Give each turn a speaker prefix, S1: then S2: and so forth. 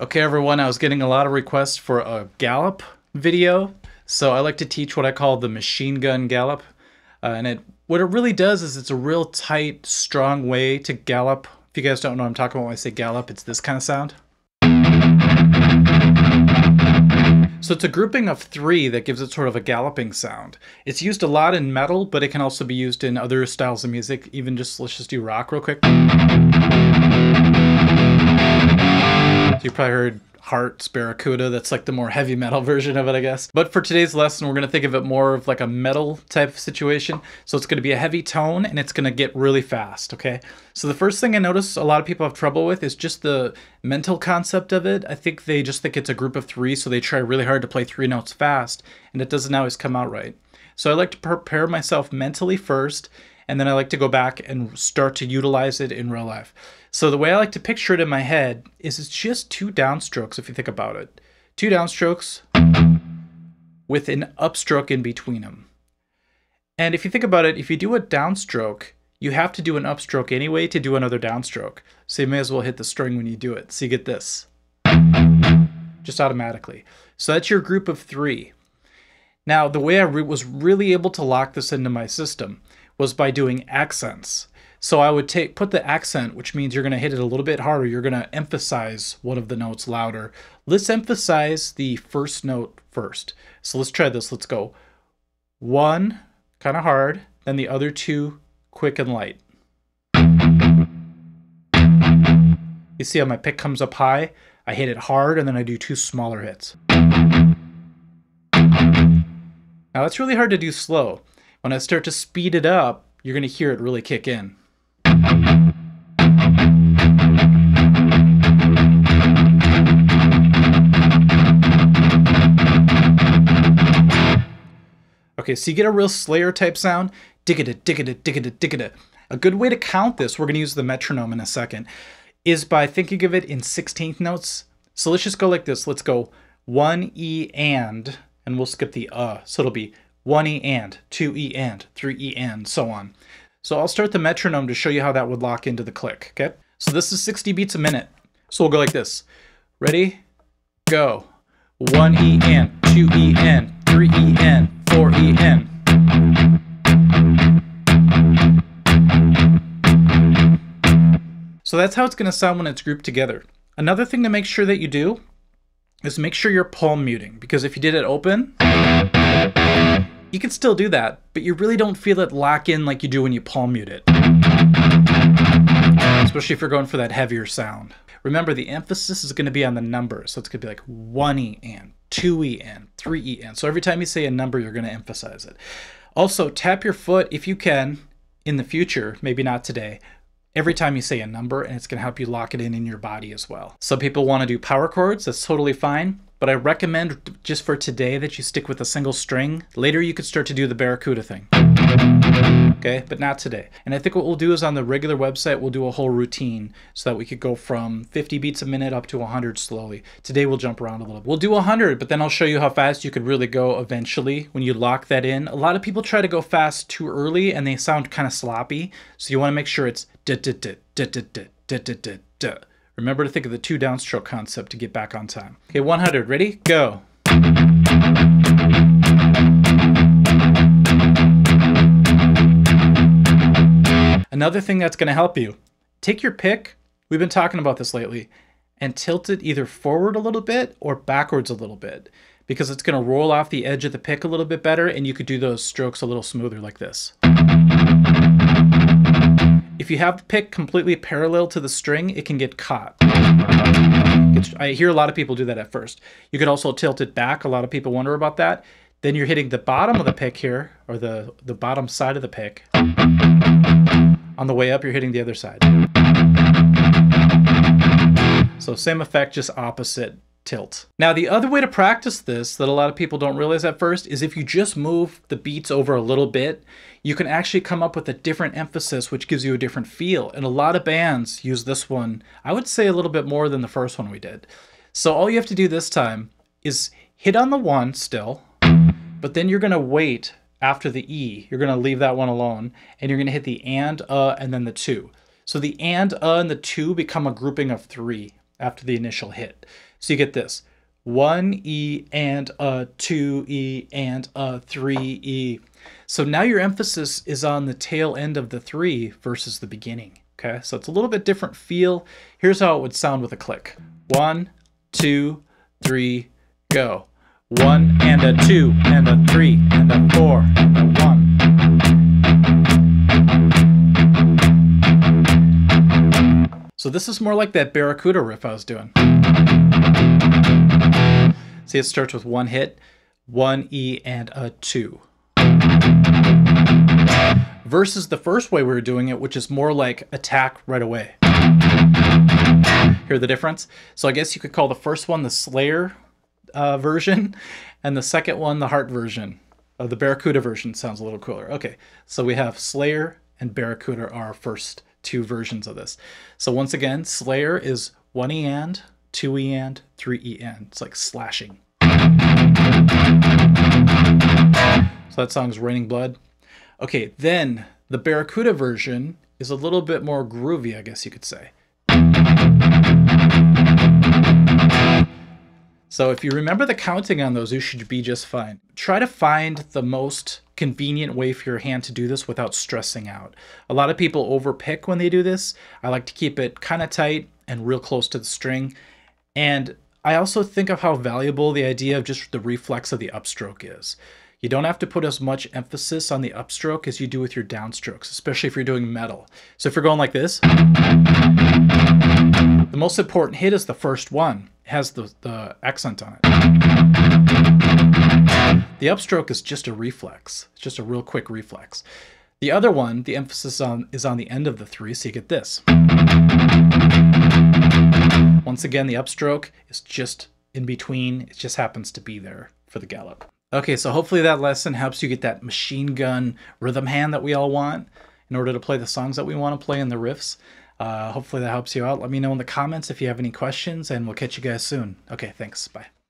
S1: Okay, everyone, I was getting a lot of requests for a gallop video. So I like to teach what I call the machine gun gallop. Uh, and it what it really does is it's a real tight, strong way to gallop. If you guys don't know what I'm talking about when I say gallop, it's this kind of sound. So it's a grouping of three that gives it sort of a galloping sound. It's used a lot in metal, but it can also be used in other styles of music. Even just, let's just do rock real quick. Probably heard Heart's, Barracuda. That's like the more heavy metal version of it, I guess. But for today's lesson, we're going to think of it more of like a metal type situation. So it's going to be a heavy tone and it's going to get really fast, okay? So the first thing I notice a lot of people have trouble with is just the mental concept of it. I think they just think it's a group of three, so they try really hard to play three notes fast, and it doesn't always come out right. So I like to prepare myself mentally first, and then I like to go back and start to utilize it in real life. So the way I like to picture it in my head is it's just two downstrokes if you think about it. Two downstrokes with an upstroke in between them. And if you think about it, if you do a downstroke, you have to do an upstroke anyway to do another downstroke. So you may as well hit the string when you do it. So you get this. Just automatically. So that's your group of three. Now, the way I re was really able to lock this into my system was by doing accents. So I would take put the accent, which means you're going to hit it a little bit harder. You're going to emphasize one of the notes louder. Let's emphasize the first note first. So let's try this. Let's go one, kind of hard, then the other two, quick and light. You see how my pick comes up high? I hit it hard and then I do two smaller hits. Now that's really hard to do slow. When I start to speed it up, you're going to hear it really kick in. Okay, so you get a real Slayer type sound. Diggada, diggada, diggada, diggada. A good way to count this, we're going to use the metronome in a second, is by thinking of it in 16th notes. So let's just go like this. Let's go 1 E and, and we'll skip the uh. So it'll be 1 E and, 2 E and, 3 E and, so on. So I'll start the metronome to show you how that would lock into the click, okay? So this is 60 beats a minute. So we'll go like this. Ready? Go. 1 E and, 2 E and, 3 E and, 4 E and. So that's how it's going to sound when it's grouped together. Another thing to make sure that you do is make sure you're palm muting because if you did it open, you can still do that, but you really don't feel it lock in like you do when you palm mute it. Especially if you're going for that heavier sound. Remember, the emphasis is going to be on the number. So it's going to be like 1E and, 2E and, 3E and. So every time you say a number, you're going to emphasize it. Also, tap your foot if you can in the future, maybe not today, every time you say a number, and it's going to help you lock it in in your body as well. Some people want to do power chords. That's totally fine but I recommend just for today that you stick with a single string. Later you could start to do the Barracuda thing. Okay, but not today. And I think what we'll do is on the regular website, we'll do a whole routine so that we could go from 50 beats a minute up to 100 slowly. Today we'll jump around a little. We'll do 100, but then I'll show you how fast you could really go eventually when you lock that in. A lot of people try to go fast too early and they sound kind of sloppy. So you want to make sure it's da da da da da da da da da. Remember to think of the two downstroke concept to get back on time. Okay, 100, ready? Go. Another thing that's gonna help you, take your pick, we've been talking about this lately, and tilt it either forward a little bit or backwards a little bit because it's gonna roll off the edge of the pick a little bit better and you could do those strokes a little smoother like this. If you have the pick completely parallel to the string, it can get caught. I hear a lot of people do that at first. You could also tilt it back. A lot of people wonder about that. Then you're hitting the bottom of the pick here, or the, the bottom side of the pick. On the way up, you're hitting the other side. So same effect, just opposite tilt. Now the other way to practice this that a lot of people don't realize at first is if you just move the beats over a little bit, you can actually come up with a different emphasis which gives you a different feel. And a lot of bands use this one, I would say a little bit more than the first one we did. So all you have to do this time is hit on the one still, but then you're gonna wait after the E. You're gonna leave that one alone and you're gonna hit the and, uh, and then the two. So the and, uh, and the two become a grouping of three. After the initial hit. So you get this one E and a two E and a three E. So now your emphasis is on the tail end of the three versus the beginning. Okay, so it's a little bit different feel. Here's how it would sound with a click. One, two, three, go. One and a two and a three and a four and a So this is more like that Barracuda riff I was doing. See, it starts with one hit, one E and a two. Versus the first way we were doing it, which is more like attack right away. Hear the difference? So I guess you could call the first one the Slayer uh, version, and the second one the Heart version. Uh, the Barracuda version sounds a little cooler. Okay, so we have Slayer and Barracuda are our first two versions of this. So once again, Slayer is one E and, two E and, three E and. It's like slashing. So that song's Raining Blood. Okay, then the Barracuda version is a little bit more groovy, I guess you could say. So if you remember the counting on those, you should be just fine. Try to find the most convenient way for your hand to do this without stressing out. A lot of people overpick when they do this. I like to keep it kind of tight and real close to the string. And I also think of how valuable the idea of just the reflex of the upstroke is. You don't have to put as much emphasis on the upstroke as you do with your downstrokes, especially if you're doing metal. So if you're going like this, the most important hit is the first one. It has the, the accent on it. The upstroke is just a reflex. It's just a real quick reflex. The other one, the emphasis on is on the end of the three, so you get this. Once again, the upstroke is just in between. It just happens to be there for the gallop. Okay, so hopefully that lesson helps you get that machine gun rhythm hand that we all want in order to play the songs that we want to play in the riffs. Uh, hopefully that helps you out. Let me know in the comments if you have any questions, and we'll catch you guys soon. Okay, thanks. Bye.